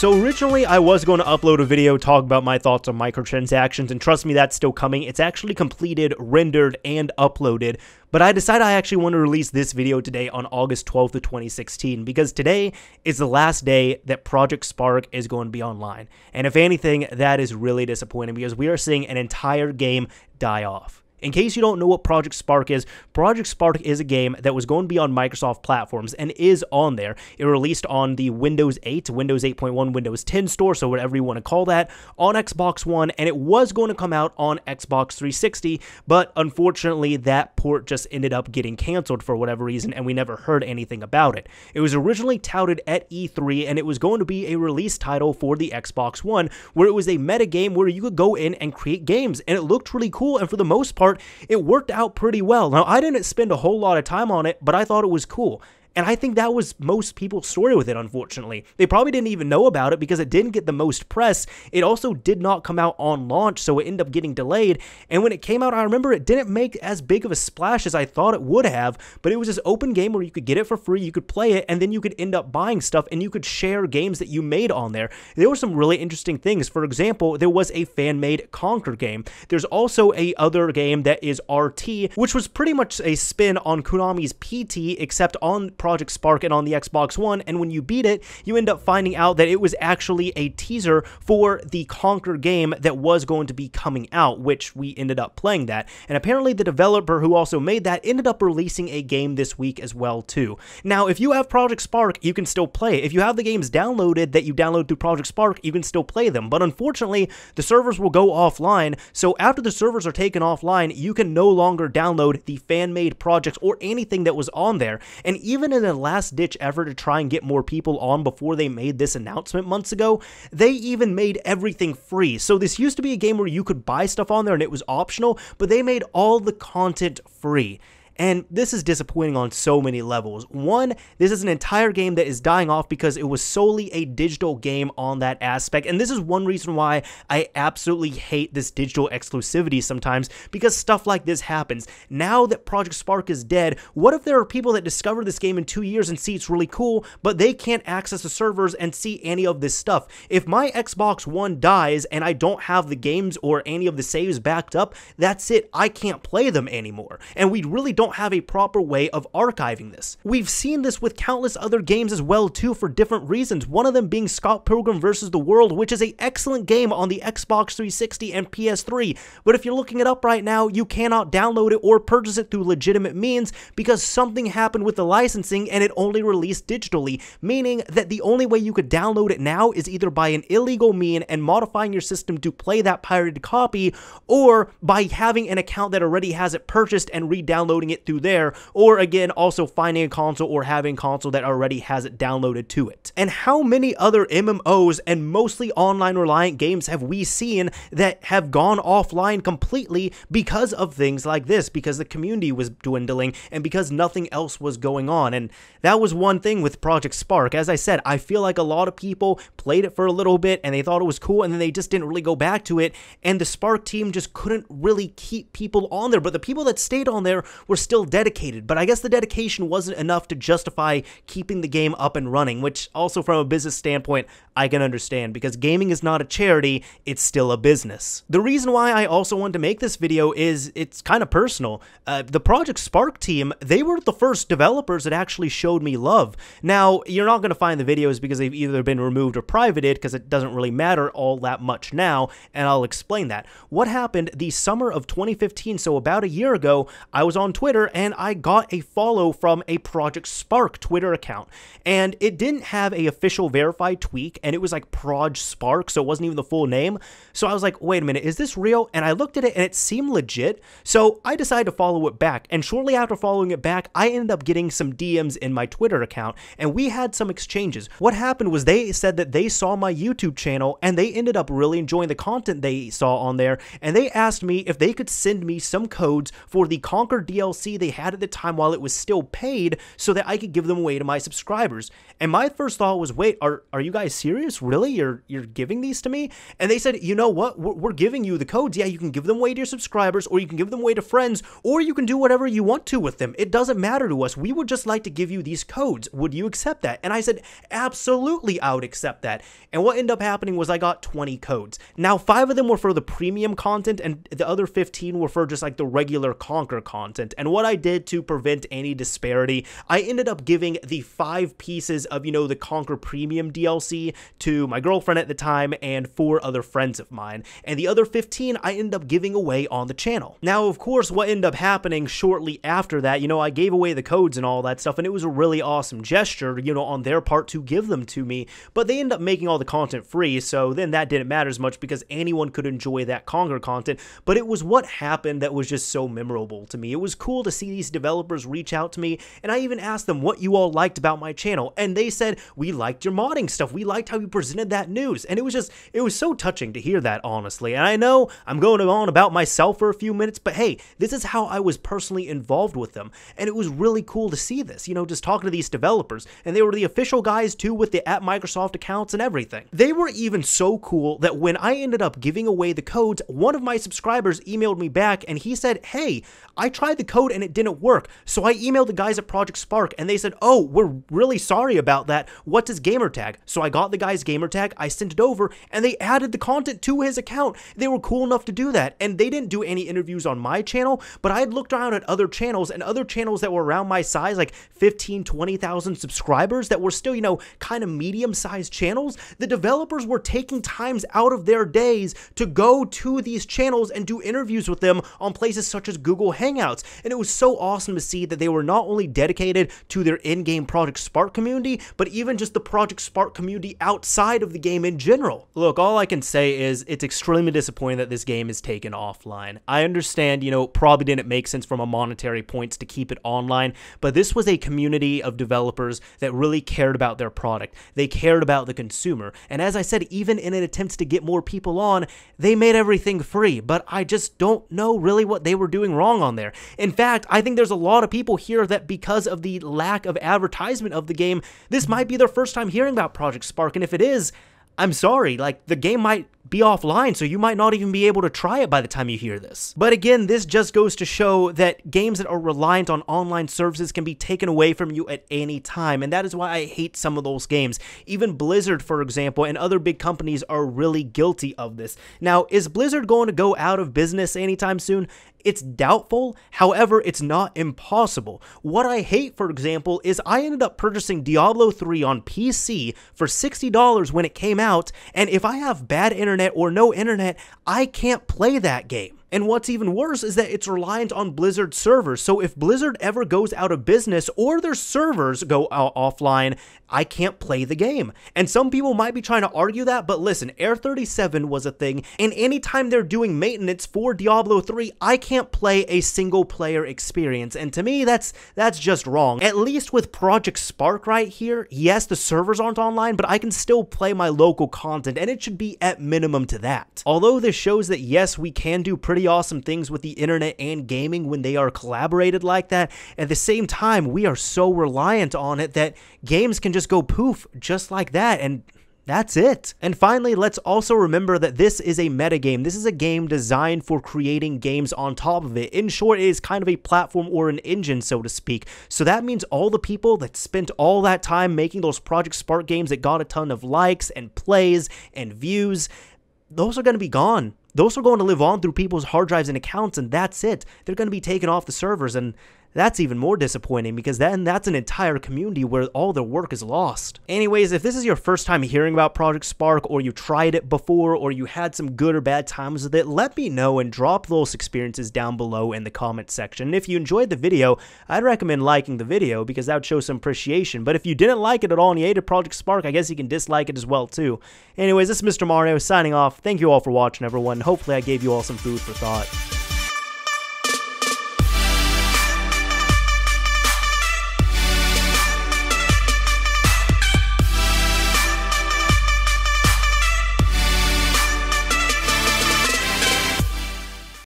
So originally I was going to upload a video talk about my thoughts on microtransactions and trust me that's still coming. It's actually completed, rendered, and uploaded. But I decided I actually want to release this video today on August 12th of 2016 because today is the last day that Project Spark is going to be online. And if anything, that is really disappointing because we are seeing an entire game die off. In case you don't know what Project Spark is, Project Spark is a game that was going to be on Microsoft platforms and is on there. It released on the Windows 8, Windows 8.1, Windows 10 store, so whatever you want to call that, on Xbox One, and it was going to come out on Xbox 360, but unfortunately that port just ended up getting canceled for whatever reason, and we never heard anything about it. It was originally touted at E3, and it was going to be a release title for the Xbox One, where it was a meta game where you could go in and create games, and it looked really cool, and for the most part, it worked out pretty well. Now, I didn't spend a whole lot of time on it, but I thought it was cool. And I think that was most people's story with it, unfortunately. They probably didn't even know about it because it didn't get the most press. It also did not come out on launch, so it ended up getting delayed. And when it came out, I remember it didn't make as big of a splash as I thought it would have, but it was this open game where you could get it for free, you could play it, and then you could end up buying stuff and you could share games that you made on there. There were some really interesting things. For example, there was a fan-made Conker game. There's also a other game that is RT, which was pretty much a spin on Konami's PT, except on Project Spark and on the Xbox One, and when you beat it, you end up finding out that it was actually a teaser for the Conker game that was going to be coming out, which we ended up playing that. And apparently the developer who also made that ended up releasing a game this week as well too. Now, if you have Project Spark, you can still play. If you have the games downloaded that you download through Project Spark, you can still play them. But unfortunately, the servers will go offline, so after the servers are taken offline, you can no longer download the fan-made projects or anything that was on there. And even even in a last ditch effort to try and get more people on before they made this announcement months ago, they even made everything free. So this used to be a game where you could buy stuff on there and it was optional, but they made all the content free. And this is disappointing on so many levels. One, this is an entire game that is dying off because it was solely a digital game on that aspect. And this is one reason why I absolutely hate this digital exclusivity sometimes because stuff like this happens. Now that Project Spark is dead, what if there are people that discover this game in two years and see it's really cool, but they can't access the servers and see any of this stuff? If my Xbox One dies and I don't have the games or any of the saves backed up, that's it. I can't play them anymore. And we really don't don't have a proper way of archiving this. We've seen this with countless other games as well too for different reasons, one of them being Scott Pilgrim vs. the World, which is an excellent game on the Xbox 360 and PS3, but if you're looking it up right now, you cannot download it or purchase it through legitimate means because something happened with the licensing and it only released digitally, meaning that the only way you could download it now is either by an illegal mean and modifying your system to play that pirated copy, or by having an account that already has it purchased and re-downloading it through there, or again, also finding a console or having console that already has it downloaded to it. And how many other MMOs and mostly online reliant games have we seen that have gone offline completely because of things like this, because the community was dwindling and because nothing else was going on. And that was one thing with Project Spark. As I said, I feel like a lot of people played it for a little bit and they thought it was cool and then they just didn't really go back to it. And the Spark team just couldn't really keep people on there. But the people that stayed on there were still dedicated, but I guess the dedication wasn't enough to justify keeping the game up and running, which also from a business standpoint, I can understand because gaming is not a charity, it's still a business. The reason why I also wanted to make this video is it's kind of personal. Uh, the Project Spark team, they were the first developers that actually showed me love. Now, you're not going to find the videos because they've either been removed or privated because it doesn't really matter all that much now, and I'll explain that. What happened the summer of 2015, so about a year ago, I was on Twitter Twitter and I got a follow from a Project Spark Twitter account. And it didn't have a official verified tweak and it was like Proj Spark, so it wasn't even the full name. So I was like, wait a minute, is this real? And I looked at it and it seemed legit. So I decided to follow it back. And shortly after following it back, I ended up getting some DMs in my Twitter account and we had some exchanges. What happened was they said that they saw my YouTube channel and they ended up really enjoying the content they saw on there. And they asked me if they could send me some codes for the Conker DLC DLC they had at the time while it was still paid so that I could give them away to my subscribers. And my first thought was, wait, are, are you guys serious? Really? You're, you're giving these to me? And they said, you know what? We're, we're giving you the codes. Yeah, you can give them away to your subscribers or you can give them away to friends or you can do whatever you want to with them. It doesn't matter to us. We would just like to give you these codes. Would you accept that? And I said, absolutely, I would accept that. And what ended up happening was I got 20 codes. Now, five of them were for the premium content and the other 15 were for just like the regular Conker content. And what I did to prevent any disparity, I ended up giving the five pieces of, you know, the Conker premium DLC to my girlfriend at the time and four other friends of mine. And the other 15 I ended up giving away on the channel. Now, of course, what ended up happening shortly after that, you know, I gave away the codes and all that stuff, and it was a really awesome gesture, you know, on their part to give them to me, but they ended up making all the content free, so then that didn't matter as much because anyone could enjoy that Conker content, but it was what happened that was just so memorable to me. It was cool to see these developers reach out to me, and I even asked them what you all liked about my channel, and they said, we liked your modding stuff, we liked how you presented that news, and it was just, it was so touching to hear that, honestly, and I know I'm going on about myself for a few minutes, but hey, this is how I was personally involved with them, and it was really cool to see this, you know, just talking to these developers, and they were the official guys too with the at Microsoft accounts and everything. They were even so cool that when I ended up giving away the codes, one of my subscribers emailed me back and he said, hey, I tried the code and it didn't work. So I emailed the guys at Project Spark and they said, oh, we're really sorry about that. What's his gamertag? So I got the guy's gamertag, I sent it over, and they added the content to his account. They were cool enough to do that. And they didn't do any interviews on my channel, but I had looked around at other channels and other channels that were around my size, like 15, 20,000 subscribers that were still, you know, kind of medium sized channels. The developers were taking times out of their days to go to these channels and do interviews with them on places such as Google Hangouts. And it was so awesome to see that they were not only dedicated to their in-game Project Spark community, but even just the Project Spark community outside of the game in general. Look, all I can say is it's extremely disappointing that this game is taken offline. I understand, you know, probably didn't make sense from a monetary points to keep it online, but this was a community of developers that really cared about their product. They cared about the consumer. And as I said, even in an attempt to get more people on, they made everything free, but I just don't know really what they were doing wrong on there. In fact, I think there's a lot of people here that because of the lack of advertisement of the game, this might be their first time hearing about Project Spark, and if it is, I'm sorry, like the game might be offline, so you might not even be able to try it by the time you hear this. But again, this just goes to show that games that are reliant on online services can be taken away from you at any time, and that is why I hate some of those games. Even Blizzard, for example, and other big companies are really guilty of this. Now, is Blizzard going to go out of business anytime soon? It's doubtful, however, it's not impossible. What I hate, for example, is I ended up purchasing Diablo 3 on PC for $60 when it came out, and if I have bad internet or no internet, I can't play that game. And what's even worse is that it's reliant on Blizzard servers. So if Blizzard ever goes out of business or their servers go offline, I can't play the game. And some people might be trying to argue that, but listen, Error 37 was a thing, and anytime they're doing maintenance for Diablo 3, I can't play a single player experience. And to me, that's that's just wrong. At least with Project Spark right here, yes, the servers aren't online, but I can still play my local content, and it should be at minimum to that. Although this shows that yes, we can do pretty pretty awesome things with the internet and gaming when they are collaborated like that. At the same time, we are so reliant on it that games can just go poof just like that. And that's it. And finally, let's also remember that this is a metagame. This is a game designed for creating games on top of it. In short, it is kind of a platform or an engine, so to speak. So that means all the people that spent all that time making those Project Spark games that got a ton of likes and plays and views, those are going to be gone those are going to live on through people's hard drives and accounts, and that's it. They're going to be taken off the servers, and that's even more disappointing because then that's an entire community where all their work is lost. Anyways, if this is your first time hearing about Project Spark or you tried it before or you had some good or bad times with it, let me know and drop those experiences down below in the comment section. If you enjoyed the video, I'd recommend liking the video because that would show some appreciation. But if you didn't like it at all and you hated Project Spark, I guess you can dislike it as well too. Anyways, this is Mr. Mario signing off. Thank you all for watching everyone. Hopefully I gave you all some food for thought.